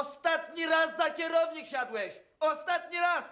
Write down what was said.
Ostatni raz za kierownik siadłeś! Ostatni raz!